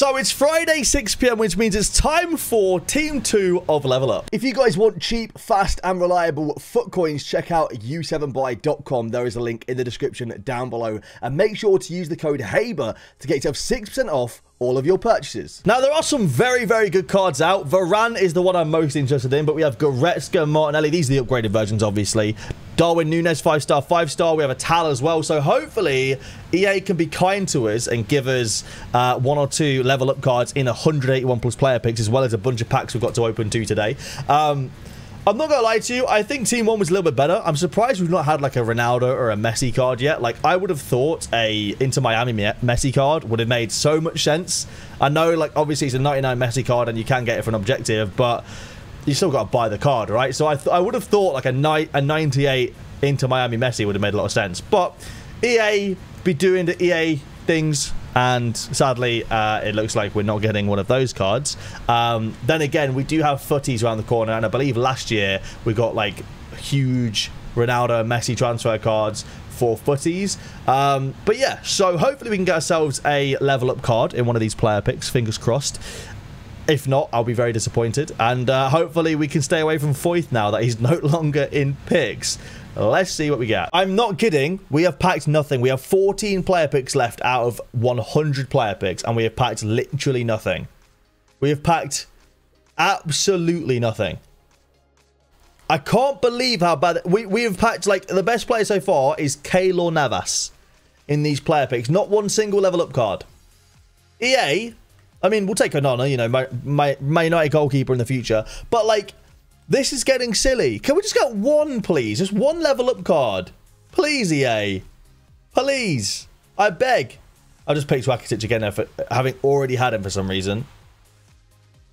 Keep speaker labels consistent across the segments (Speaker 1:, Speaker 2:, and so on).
Speaker 1: So it's Friday 6pm, which means it's time for Team 2 of Level Up. If you guys want cheap, fast, and reliable FUT coins, check out u7buy.com. There is a link in the description down below. And make sure to use the code HABER to get yourself 6% off all of your purchases. Now, there are some very, very good cards out. Varane is the one I'm most interested in, but we have Goretzka, Martinelli. These are the upgraded versions, obviously. Darwin Núñez, 5-star, 5-star. We have a Tal as well. So hopefully, EA can be kind to us and give us uh, one or two level up cards in 181 plus player picks, as well as a bunch of packs we've got to open to today. Um, I'm not gonna lie to you. I think Team One was a little bit better. I'm surprised we've not had like a Ronaldo or a Messi card yet. Like I would have thought a Inter Miami Messi card would have made so much sense. I know, like obviously it's a 99 Messi card and you can get it for an objective, but you still got to buy the card, right? So I I would have thought like a night a 98 Inter Miami Messi would have made a lot of sense. But EA be doing the EA things and sadly uh, it looks like we're not getting one of those cards um, then again we do have Futties around the corner and i believe last year we got like huge ronaldo messi transfer cards for Futties um, but yeah so hopefully we can get ourselves a level up card in one of these player picks fingers crossed if not, I'll be very disappointed. And uh, hopefully we can stay away from Foyth now that he's no longer in picks. Let's see what we get. I'm not kidding. We have packed nothing. We have 14 player picks left out of 100 player picks, and we have packed literally nothing. We have packed absolutely nothing. I can't believe how bad... We, we have packed, like, the best player so far is Keylor Navas in these player picks. Not one single level up card. EA, I mean, we'll take Onana, you know, my, my, my United goalkeeper in the future. But, like, this is getting silly. Can we just get one, please? Just one level up card. Please, EA. Please. I beg. I'll just pick Rakitic again for having already had him for some reason.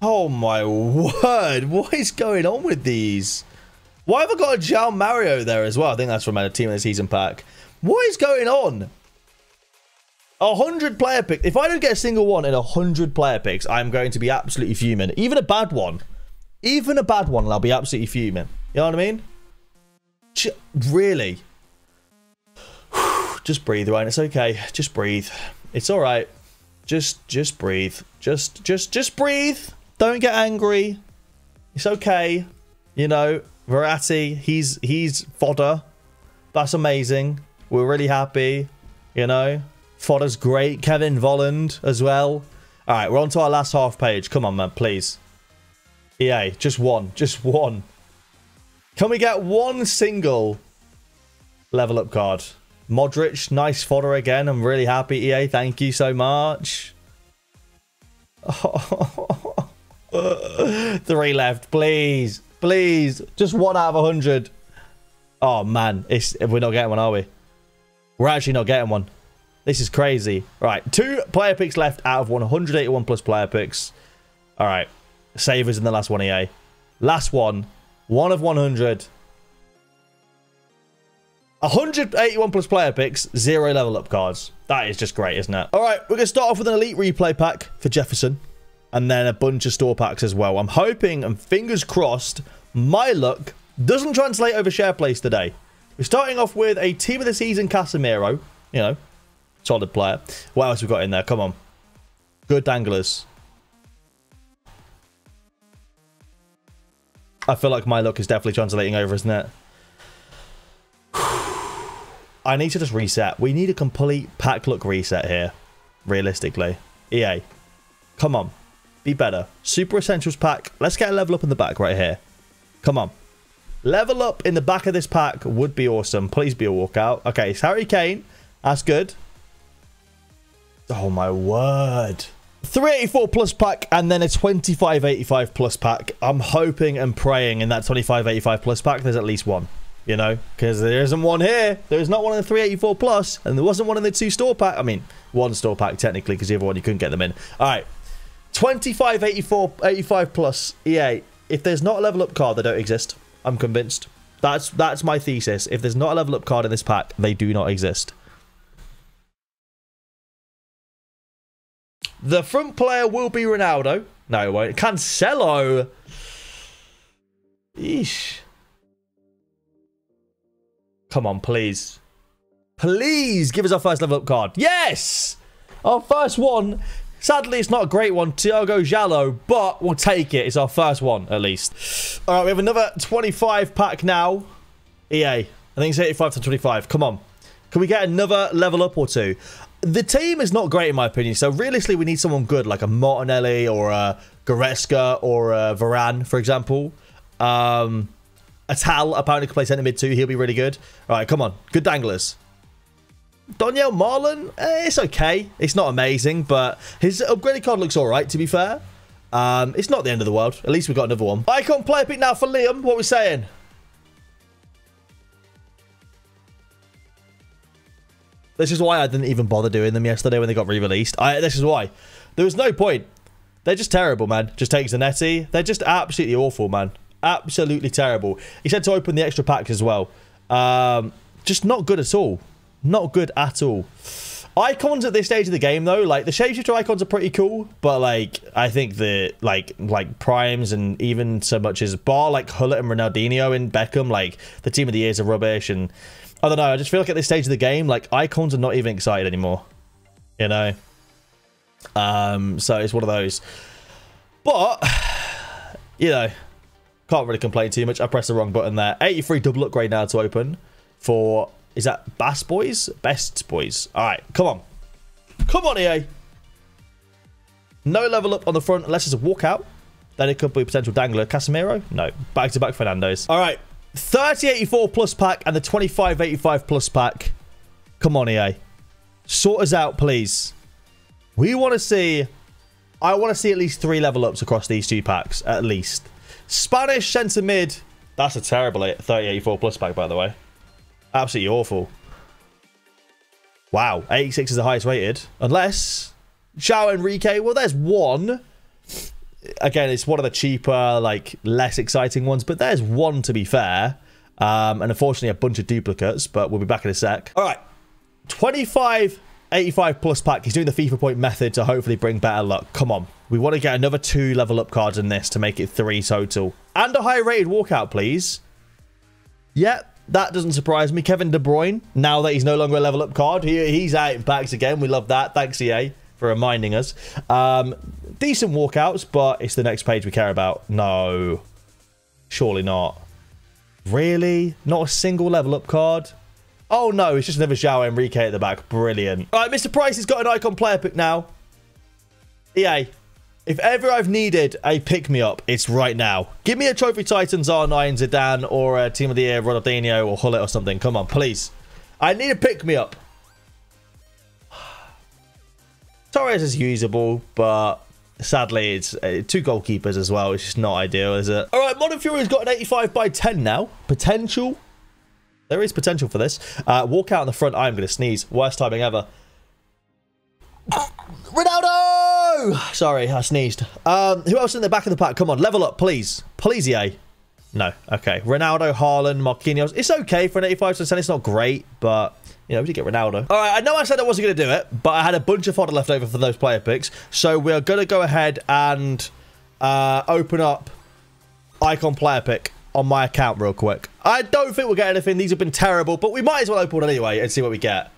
Speaker 1: Oh my word. What is going on with these? Why have I got a João Mario there as well? I think that's from a team of the season pack. What is going on? A hundred player picks. If I don't get a single one in a hundred player picks, I'm going to be absolutely fuming. Even a bad one. Even a bad one, I'll be absolutely fuming. You know what I mean? Ch really? just breathe, right? It's okay. Just breathe. It's all right. Just, just breathe. Just, just, just breathe. Don't get angry. It's okay. You know, Verratti, he's, he's fodder. That's amazing. We're really happy. You know, fodder's great. Kevin Volland as well. All right, we're on to our last half page. Come on, man, please. EA, just one. Just one. Can we get one single level up card? Modric, nice fodder again. I'm really happy, EA. Thank you so much. Three left, please. Please. Just one out of a 100. Oh, man. It's, we're not getting one, are we? We're actually not getting one. This is crazy. Right, two player picks left out of 181 plus player picks. All right. Savers in the last one EA. Last one. One of 100. 181 plus player picks, zero level up cards. That is just great, isn't it? All right, we're going to start off with an elite replay pack for Jefferson. And then a bunch of store packs as well. I'm hoping and fingers crossed my luck doesn't translate over share place today. We're starting off with a team of the season Casemiro. You know, solid player. What else we got in there? Come on. Good danglers. I feel like my luck is definitely translating over, isn't it? I need to just reset. We need a complete pack look reset here, realistically. EA, come on. Be better. Super Essentials pack. Let's get a level up in the back right here. Come on. Level up in the back of this pack would be awesome. Please be a walkout. Okay, it's Harry Kane. That's good. Oh, my word. 384 plus pack and then a 2585 plus pack. I'm hoping and praying in that 2585 plus pack there's at least one. You know, because there isn't one here. There's not one in the 384 plus, and there wasn't one in the two store pack. I mean, one store pack technically, because the other one you couldn't get them in. All right, 2584 85 plus EA. If there's not a level up card, they don't exist. I'm convinced. That's that's my thesis. If there's not a level up card in this pack, they do not exist. The front player will be Ronaldo. No, it won't. Cancelo. Eesh. Come on, please. Please give us our first level up card. Yes! Our first one. Sadly, it's not a great one, Tiago Djaló, but we'll take it. It's our first one, at least. All right, we have another 25 pack now. EA, I think it's 85 to 25. Come on. Can we get another level up or two? The team is not great, in my opinion, so realistically, we need someone good, like a Martinelli or a Goretzka or a Varane, for example. Um, Atal apparently can play centre mid too. He'll be really good. All right, come on. Good danglers. Donyell Malen, eh, it's okay. It's not amazing, but his upgraded card looks all right, to be fair. Um, it's not the end of the world. At least we've got another one. Icon player pick now for Liam. What we saying? This is why I didn't even bother doing them yesterday when they got re-released. This is why. There was no point. They're just terrible, man. Just take Zanetti. They're just absolutely awful, man. Absolutely terrible. He said to open the extra packs as well. Um, just not good at all. Not good at all. Icons at this stage of the game, though, like the shapeshifter icons are pretty cool, but like I think the like like primes and even so much as bar like Gullit and Ronaldinho and Beckham, like the team of the years are rubbish. And I don't know, I just feel like at this stage of the game, like icons are not even excited anymore. You know. Um, so it's one of those. But you know, can't really complain too much. I pressed the wrong button there. 83 double upgrade now to open for is that Bass Boys? Best Boys. All right, come on. Come on, EA. No level up on the front unless it's a walkout. Then it could be potential dangler. Casemiro? No. Back-to-back -back Fernando's. All right. 3084 plus pack and the 2585 plus pack. Come on, EA. Sort us out, please. We want to see... I want to see at least three level ups across these two packs, at least. Spanish centre mid. That's a terrible 3084 plus pack, by the way. Absolutely awful. Wow, 86 is the highest rated. Unless João Enrique, well, there's one. Again, it's one of the cheaper, like, less exciting ones, but there's one to be fair. Um, and unfortunately, a bunch of duplicates, but we'll be back in a sec. All right, 25 85 plus pack. He's doing the FIFA point method to hopefully bring better luck. Come on. We want to get another two level up cards in this to make it three total. And a high rated walkout, please. Yep, that doesn't surprise me. Kevin De Bruyne, now that he's no longer a level up card, he, he's out in packs again. We love that. Thanks, EA, for reminding us. Um, decent walkouts, but it's the next page we care about. No. Surely not. Really? Not a single level up card? Oh no, it's just another João Enrique at the back. Brilliant. All right, Mr. Price has got an icon player pick now. EA, if ever I've needed a pick-me-up, it's right now. Give me a Trophy Titans R9 Zidane or a Team of the Year Ronaldinho or Gullit or something. Come on, please. I need a pick-me-up. Torres is usable, but sadly, it's uh, two goalkeepers as well. It's just not ideal, is it? All right, Modern Fury's got an 85 by 10 now. Potential. There is potential for this. Uh, walk out in the front. I'm going to sneeze. Worst timing ever. Ronaldo! Sorry, I sneezed. Um, who else in the back of the pack? Come on, level up, please. Please, EA. No, okay. Ronaldo, Haaland, Marquinhos. It's okay for an 85 to It's not great, but, you know, we did get Ronaldo. All right, I know I said I wasn't going to do it, but I had a bunch of fodder left over for those player picks. So we're going to go ahead and uh, open up icon player pick on my account real quick. I don't think we'll get anything. These have been terrible, but we might as well open one anyway and see what we get.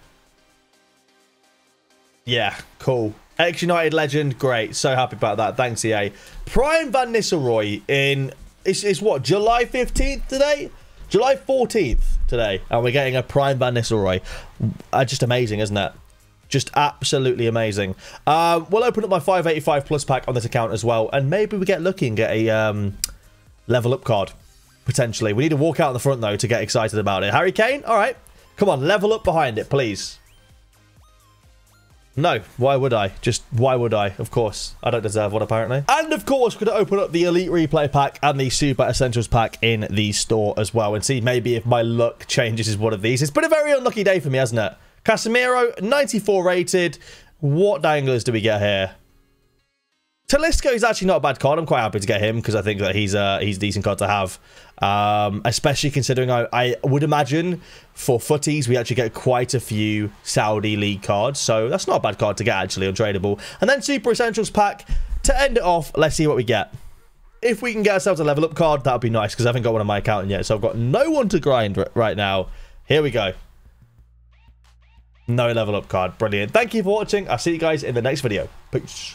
Speaker 1: Yeah, cool. Ex-United legend, great. So happy about that. Thanks, EA. Prime Van Nistelrooy in, it's, it's what, July 15th today? July 14th today. And we're getting a Prime Van Nistelrooy. Uh, just amazing, isn't it? Just absolutely amazing. Uh, we'll open up my 585 plus pack on this account as well. And maybe we get and get a um, level up card. Potentially. We need to walk out in the front, though, to get excited about it. Harry Kane? All right. Come on, level up behind it, please. No, why would I? Just why would I? Of course, I don't deserve one apparently. And of course, to open up the Elite Replay pack and the Super Essentials pack in the store as well and see maybe if my luck changes is one of these. It's been a very unlucky day for me, hasn't it? Casemiro, 94 rated. What danglers do we get here? Talisca is actually not a bad card. I'm quite happy to get him because I think that he's a he's a decent card to have. Um, especially considering I, I would imagine for Futties we actually get quite a few Saudi League cards, so that's not a bad card to get actually untradeable. And then Super Essentials pack to end it off. Let's see what we get. If we can get ourselves a level up card, that would be nice because I haven't got one on my account yet, so I've got no one to grind right now. Here we go. No level up card. Brilliant. Thank you for watching. I'll see you guys in the next video. Peace.